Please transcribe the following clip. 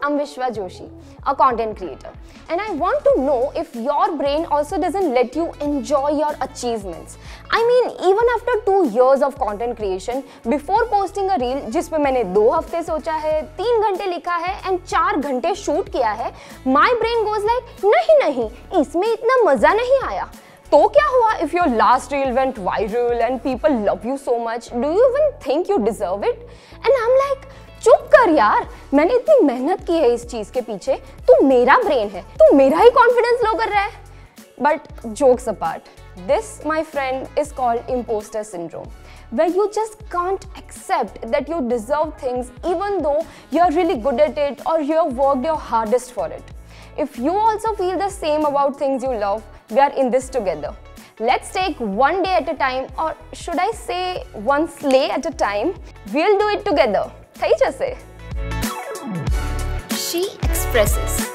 I'm Vishwa Joshi, a content creator, and I want to know if your brain also doesn't let you enjoy your achievements. I mean, even after two years of content creation, before posting a reel जिस पे मैंने दो हफ़्ते सोचा है तीन घंटे लिखा है एंड चार घंटे शूट किया है माई ब्रेन गोज लाइक नहीं नहीं इसमें इतना मज़ा नहीं आया तो क्या हुआ if your last reel went viral and people love you so much do you even think you deserve it and I am like चुप कर यार। मैंने इतनी मेहनत की है इस चीज़ के पीछे। तू मेरा ब्रेन है। तू मेरा ही कॉन्फिडेंस लो कर रहा है। But jokes apart this my friend is called imposter syndrome way you just can't accept that you deserve things even though you are really good at it और you are work your hardest for it if you also feel the same about things you love we are in this together let's take one day at a time और should I say one slay at a time we'll do it together कई जैसे। She expresses